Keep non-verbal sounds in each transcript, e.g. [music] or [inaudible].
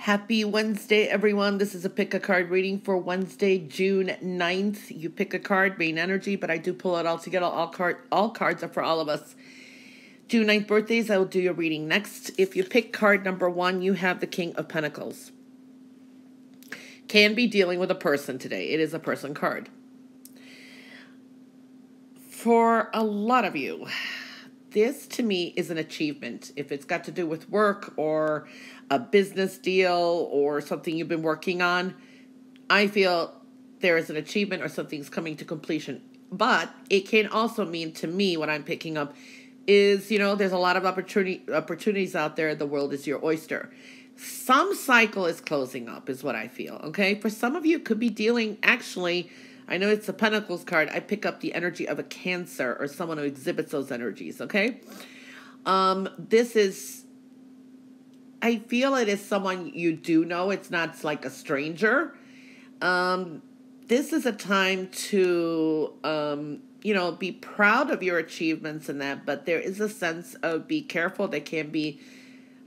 Happy Wednesday, everyone. This is a pick a card reading for Wednesday, June 9th. You pick a card, main energy, but I do pull it all together. All card all cards are for all of us. June 9th birthdays, I will do your reading next. If you pick card number one, you have the King of Pentacles. Can be dealing with a person today. It is a person card. For a lot of you, this to me is an achievement. If it's got to do with work or a business deal or something you've been working on, I feel there is an achievement or something's coming to completion. But it can also mean to me what I'm picking up is, you know, there's a lot of opportunity opportunities out there. The world is your oyster. Some cycle is closing up is what I feel. Okay? For some of you could be dealing actually I know it's a Pentacles card. I pick up the energy of a Cancer or someone who exhibits those energies, okay? Um, this is, I feel it is someone you do know. It's not like a stranger. Um, this is a time to, um, you know, be proud of your achievements and that, but there is a sense of be careful. There can be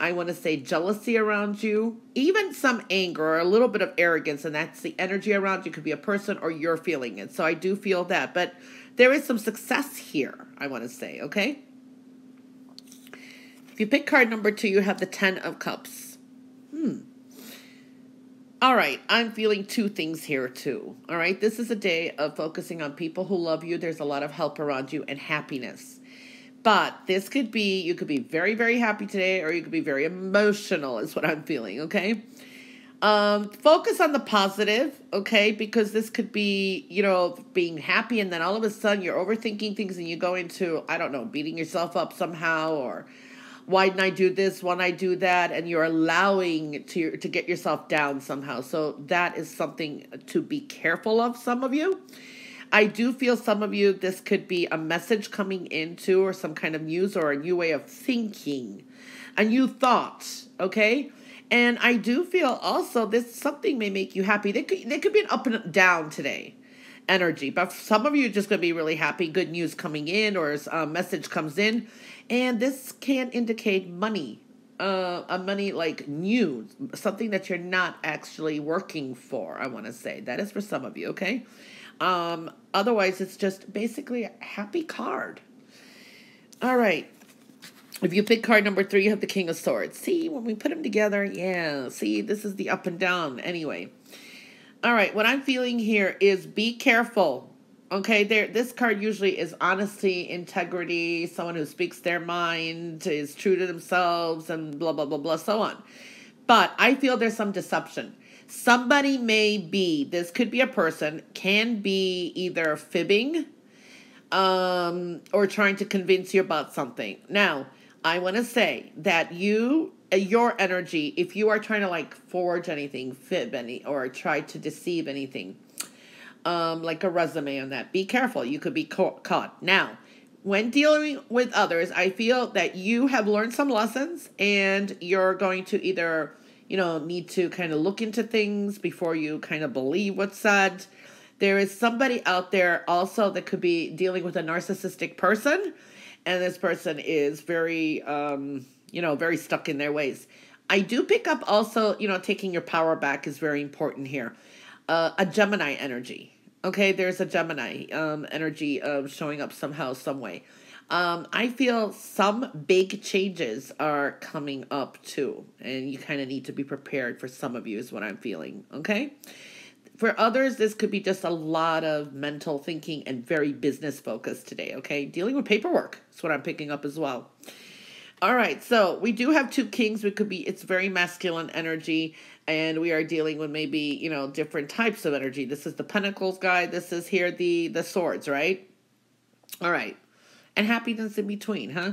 I want to say jealousy around you, even some anger or a little bit of arrogance, and that's the energy around you. Could be a person or you're feeling it. So I do feel that, but there is some success here, I want to say, okay? If you pick card number two, you have the Ten of Cups. Hmm. All right, I'm feeling two things here too. All right, this is a day of focusing on people who love you. There's a lot of help around you and happiness. But this could be, you could be very, very happy today, or you could be very emotional, is what I'm feeling, okay? Um, focus on the positive, okay? Because this could be, you know, being happy, and then all of a sudden you're overthinking things and you go into, I don't know, beating yourself up somehow, or why didn't I do this? Why didn't I do that? And you're allowing to to get yourself down somehow. So that is something to be careful of, some of you. I do feel some of you, this could be a message coming into or some kind of news or a new way of thinking, a new thought, okay? And I do feel also this something may make you happy. There could, there could be an up and down today energy, but some of you are just going to be really happy. Good news coming in or a message comes in. And this can indicate money uh, a money like new, something that you're not actually working for, I want to say. That is for some of you, okay? Um, otherwise, it's just basically a happy card. All right. If you pick card number three, you have the King of Swords. See, when we put them together, yeah, see, this is the up and down anyway. All right, what I'm feeling here is be careful. Okay, there this card usually is honesty, integrity, someone who speaks their mind, is true to themselves, and blah, blah, blah, blah, so on. But I feel there's some deception. Somebody may be, this could be a person, can be either fibbing um, or trying to convince you about something. Now, I want to say that you, uh, your energy, if you are trying to like forge anything, fib any, or try to deceive anything, um, like a resume on that, be careful. You could be caught. Now, when dealing with others, I feel that you have learned some lessons and you're going to either you know, need to kind of look into things before you kind of believe what's said. There is somebody out there also that could be dealing with a narcissistic person, and this person is very, um, you know, very stuck in their ways. I do pick up also, you know, taking your power back is very important here. Uh, a Gemini energy. Okay, there's a Gemini um, energy of showing up somehow, some way. Um, I feel some big changes are coming up too, and you kind of need to be prepared for some of you, is what I'm feeling. Okay. For others, this could be just a lot of mental thinking and very business focused today. Okay. Dealing with paperwork is what I'm picking up as well. All right, so we do have two kings. We could be, it's very masculine energy, and we are dealing with maybe, you know, different types of energy. This is the pentacles guy. This is here the the swords, right? All right and happiness in between, huh?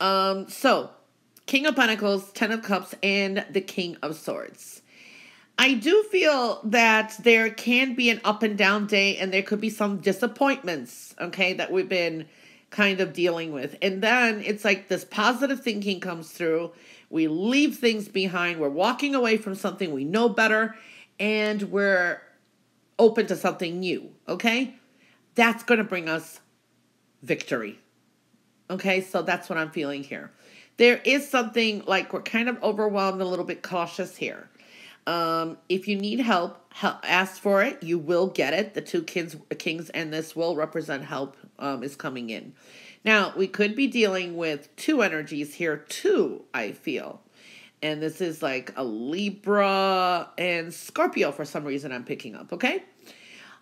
Um, so King of Pentacles, Ten of Cups, and the King of Swords. I do feel that there can be an up and down day, and there could be some disappointments, okay, that we've been kind of dealing with. And then it's like this positive thinking comes through. We leave things behind. We're walking away from something we know better, and we're open to something new, okay? That's going to bring us victory. Okay, so that's what I'm feeling here. there is something like we're kind of overwhelmed, a little bit cautious here. Um, if you need help, help, ask for it. You will get it. The two kings, kings and this will represent help um, is coming in. Now, we could be dealing with two energies here too, I feel. And this is like a Libra and Scorpio for some reason I'm picking up, okay?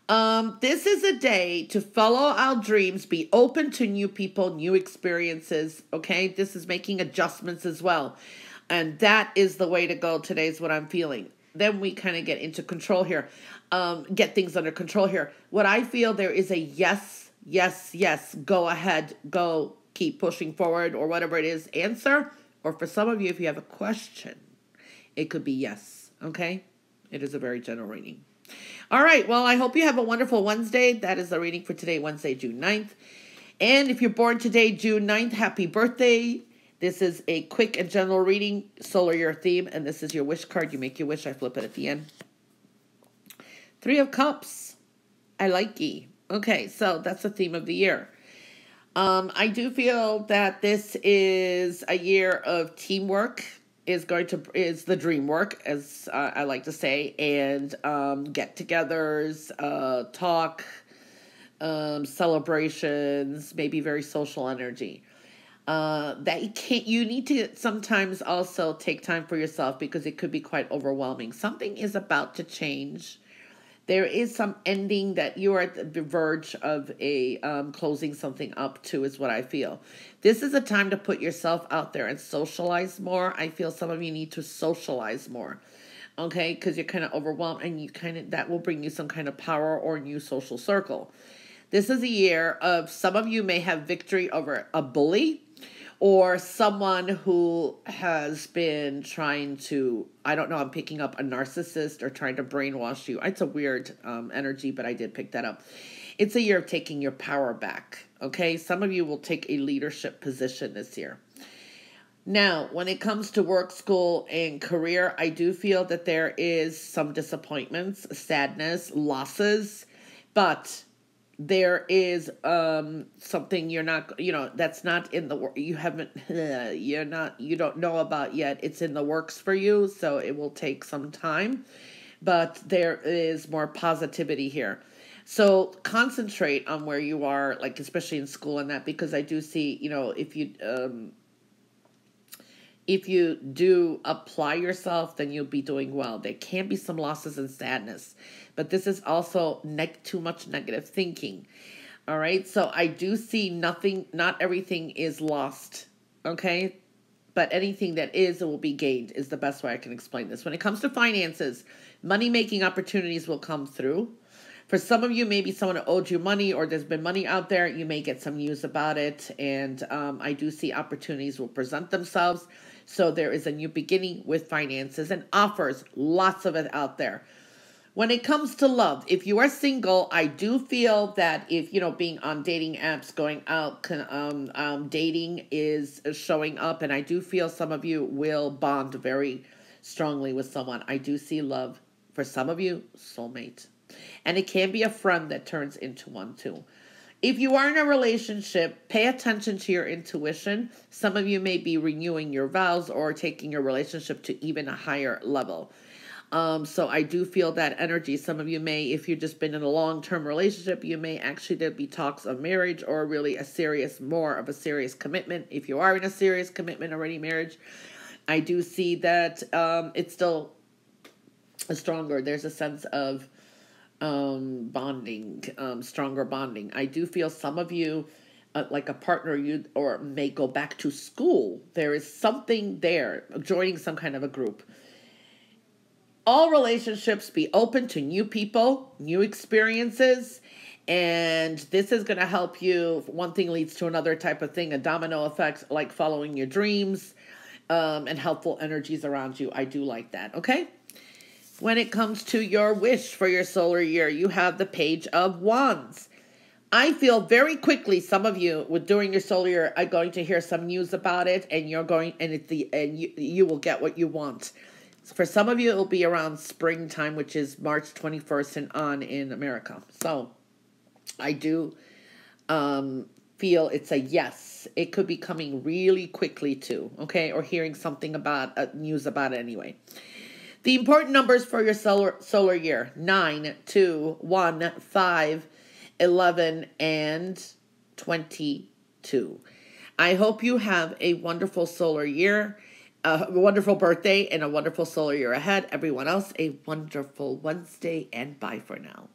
Um, this is a day to follow our dreams, be open to new people, new experiences, okay? This is making adjustments as well. And that is the way to go today, is what I'm feeling then we kind of get into control here, um, get things under control here. What I feel there is a yes, yes, yes, go ahead, go, keep pushing forward, or whatever it is, answer. Or for some of you, if you have a question, it could be yes. Okay? It is a very general reading. All right. Well, I hope you have a wonderful Wednesday. That is the reading for today, Wednesday, June 9th. And if you're born today, June 9th, happy birthday. This is a quick and general reading, solar year theme, and this is your wish card. You make your wish, I flip it at the end. Three of Cups. I like ye. Okay, so that's the theme of the year. Um, I do feel that this is a year of teamwork is going to is the dream work as uh, I like to say and um, get-togethers, uh, talk, um, celebrations, maybe very social energy uh, that you can't you need to sometimes also take time for yourself because it could be quite overwhelming something is about to change there is some ending that you are at the verge of a um, closing something up to is what i feel. This is a time to put yourself out there and socialize more. I feel some of you need to socialize more okay? Because you're kind of overwhelmed and you kind of that will bring you some kind of power or new social circle. This is a year of some of you may have victory over a bully or someone who has been trying to i don't know i'm picking up a narcissist or trying to brainwash you. It's a weird um, energy but i did pick that up. It's a year of taking your power back okay? Some of you will take a leadership position this year. Now when it comes to work school and career i do feel that there is some disappointments sadness losses but there is um something you're not you know that's not in the you haven't [laughs] you're not you don't know about yet. It's in the works for you so it will take some time but there is more positivity here. So concentrate on where you are like especially in school and that because i do see you know if you um if you do apply yourself then you'll be doing well there can be some losses and sadness but this is also too much negative thinking. All right. So I do see nothing, not everything is lost. Okay. But anything that is will be gained is the best way I can explain this. When it comes to finances, money making opportunities will come through. For some of you, maybe someone owed you money or there's been money out there. You may get some news about it. And um, I do see opportunities will present themselves. So there is a new beginning with finances and offers, lots of it out there when it comes to love, if you are single, I do feel that if you know being on dating apps, going out, um, um, dating is showing up, and I do feel some of you will bond very strongly with someone. I do see love for some of you, soulmate, and it can be a friend that turns into one too. If you are in a relationship, pay attention to your intuition. Some of you may be renewing your vows or taking your relationship to even a higher level. Um, so I do feel that energy. Some of you may, if you've just been in a long term relationship, you may actually there be talks of marriage or really a serious, more of a serious commitment. If you are in a serious commitment already, marriage, I do see that um, it's still stronger. There's a sense of um, bonding, um, stronger bonding. I do feel some of you. Uh, like a partner you or may go back to school there is something there joining some kind of a group all relationships be open to new people, new experiences, and this is going to help you. One thing leads to another type of thing, a domino effect, like following your dreams um, and helpful energies around you. I do like that. Okay. When it comes to your wish for your solar year, you have the Page of Wands. I feel very quickly some of you with during your solar year are going to hear some news about it, and you're going and it's the and you you will get what you want. For some of you, it will be around springtime, which is March 21st and on in America. So I do um, feel it's a yes. It could be coming really quickly too, okay? Or hearing something about uh, news about it anyway. The important numbers for your solar solar year 9, 2, 1, 5, 11, and 22. I hope you have a wonderful solar year, a wonderful birthday, and a wonderful solar year ahead. Everyone else, a wonderful Wednesday, and bye for now.